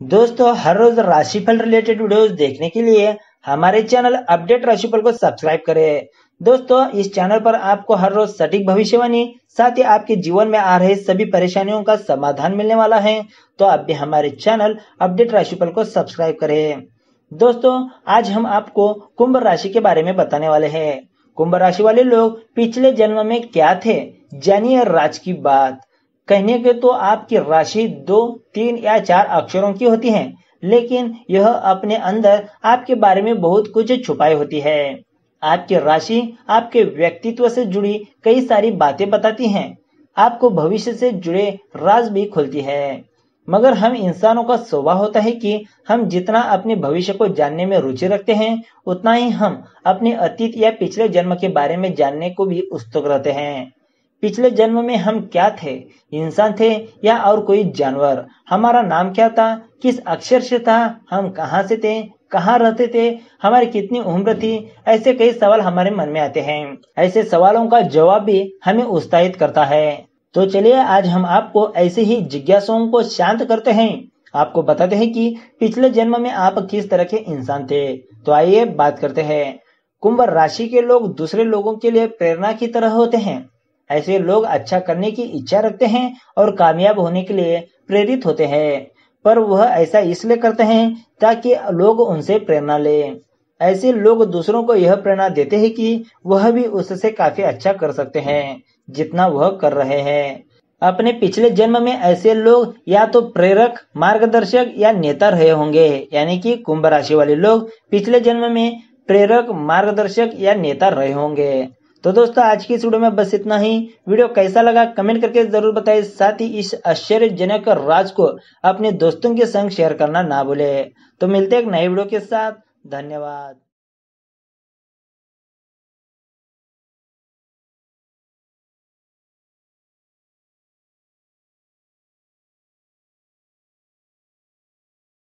दोस्तों, हर रोज राशिफल related videos देखने के लिए हमारे चैनल अपडेट राशिफल को सब्सक्राइब करें। दोस्तों, इस चैनल पर आपको हर रोज सटीक भविष्यवाणी, साथ ही आपके जीवन में आ रहे सभी परेशानियों का समाधान मिलने वाला है तो आप भी हमारे चैनल अपडेट राशिफल को सब्सक्राइब करें। दोस्तों, आज हम आपको कुंभ राशि के बारे में बताने वाले हैं। कुंभ राशि वाले लोग पिछले जन्म में क्या थे, जानिए राज की बात। कहने के तो आपकी राशि दो, तीन या चार अक्षरों की होती है, लेकिन यह अपने अंदर आपके बारे में बहुत कुछ छुपाई होती है। आपकी राशि आपके व्यक्तित्व से जुड़ी कई सारी बातें बताती हैं। आपको भविष्य से जुड़े राज भी खुलती है। मगर हम इंसानों का स्वभाव होता है कि हम जितना अपने भविष्य को जानने में रुचि रखते हैं, उतना ही हम अपने अतीत या पिछले जन्म के बारे में जानने को भी उत्सुक रहते हैं। पिछले जन्म में हम क्या थे? इंसान थे या और कोई जानवर? हमारा नाम क्या था? किस अक्षर से था? हम कहाँ से थे? कहाँ रहते थे? हमारी कितनी उम्र थी? ऐसे कई सवाल हमारे मन में आते हैं। ऐसे सवालों का जवाब भी हमें उत्साहित करता है। तो चलिए, आज हम आपको ऐसे ही जिज्ञासाओं को शांत करते हैं। आपको बताते हैं कि पिछले जन्म में आप किस तरह के इंसान थे। तो आइए बात करते हैं। कुंभ राशि के लोग दूसरे लोगों के लिए प्रेरणा की तरह होते हैं। ऐसे लोग अच्छा करने की इच्छा रखते हैं और कामयाब होने के लिए प्रेरित होते हैं। पर वह ऐसा इसलिए करते हैं ताकि लोग उनसे प्रेरणा ले। ऐसे लोग दूसरों को यह प्रेरणा देते हैं कि वह भी उससे काफ़ी अच्छा कर सकते हैं, जितना वह कर रहे हैं। अपने पिछले जन्म में ऐसे लोग या तो प्रेरक, मार्गदर्शक या नेता रहे होंगे, यानी कि कुंभ राशि वाले लोग पिछले जन्म में प्रेरक, मार्गदर्शक या नेता रहे होंगे। तो दोस्तों, आज की इस वीडियो में बस इतना ही। वीडियो कैसा लगा कमेंट करके ज़रूर बताएँ, साथ ही इस आश्चर्यजनक राज को अपने दोस्तों के संग शेयर करना ना भूले। तो मिलते हैं एक नए वीडियो के साथ। धन्यवाद।